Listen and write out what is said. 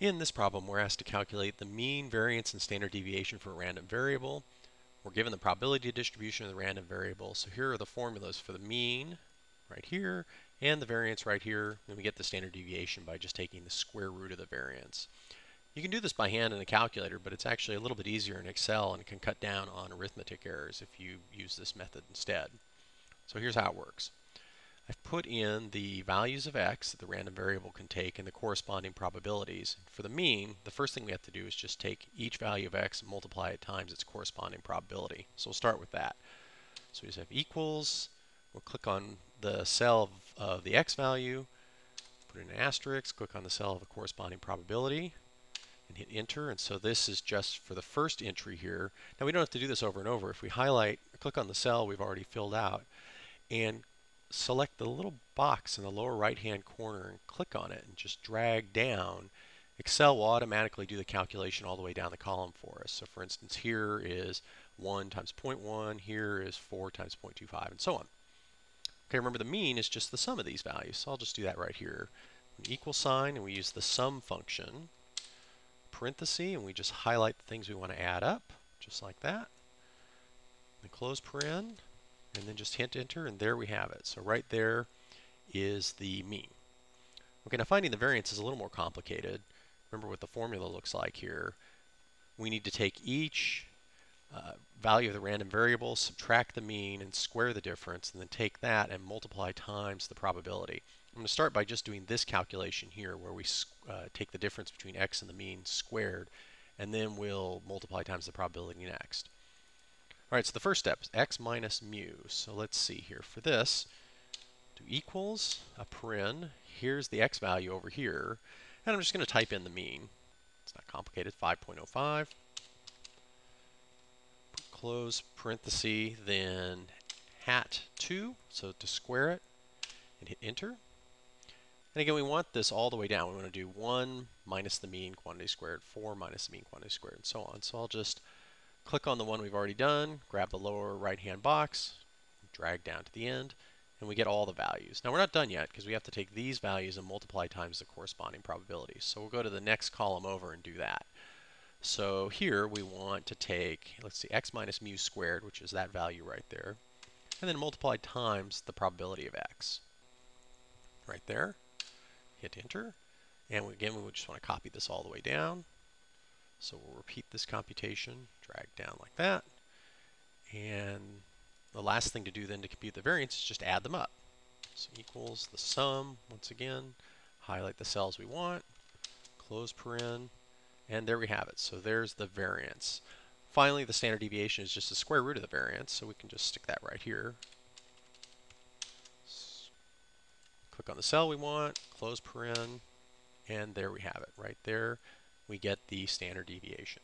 In this problem, we're asked to calculate the mean variance and standard deviation for a random variable. We're given the probability distribution of the random variable. So here are the formulas for the mean right here and the variance right here. And we get the standard deviation by just taking the square root of the variance. You can do this by hand in a calculator, but it's actually a little bit easier in Excel and can cut down on arithmetic errors if you use this method instead. So here's how it works. I've put in the values of x that the random variable can take and the corresponding probabilities. For the mean, the first thing we have to do is just take each value of x and multiply it times its corresponding probability. So we'll start with that. So we just have equals, we'll click on the cell of, of the x value, put in an asterisk, click on the cell of the corresponding probability, and hit enter. And so this is just for the first entry here. Now we don't have to do this over and over. If we highlight, click on the cell we've already filled out, and select the little box in the lower right hand corner and click on it and just drag down, Excel will automatically do the calculation all the way down the column for us. So for instance, here is 1 times 0.1, here is 4 times 0.25, and so on. Okay, remember the mean is just the sum of these values, so I'll just do that right here. An equal sign, and we use the sum function, parenthesis, and we just highlight the things we want to add up, just like that. The close paren, and then just hit enter and there we have it. So right there is the mean. Okay, now finding the variance is a little more complicated. Remember what the formula looks like here. We need to take each uh, value of the random variable, subtract the mean, and square the difference, and then take that and multiply times the probability. I'm going to start by just doing this calculation here where we uh, take the difference between x and the mean squared, and then we'll multiply times the probability next. All right, so the first step is x minus mu. So let's see here. For this, do equals a paren. Here's the x value over here. And I'm just going to type in the mean. It's not complicated, 5.05. Close parenthesis, then hat 2, so to square it, and hit enter. And again, we want this all the way down. We want to do 1 minus the mean quantity squared, 4 minus the mean quantity squared, and so on. So I'll just click on the one we've already done, grab the lower right-hand box, drag down to the end, and we get all the values. Now we're not done yet because we have to take these values and multiply times the corresponding probabilities. So we'll go to the next column over and do that. So here we want to take, let's see, x minus mu squared, which is that value right there, and then multiply times the probability of x. Right there. Hit enter. And again, we just want to copy this all the way down. So we'll repeat this computation, drag down like that. And the last thing to do then to compute the variance is just add them up. So equals the sum, once again, highlight the cells we want, close paren, and there we have it. So there's the variance. Finally, the standard deviation is just the square root of the variance, so we can just stick that right here. Click on the cell we want, close paren, and there we have it right there we get the standard deviation.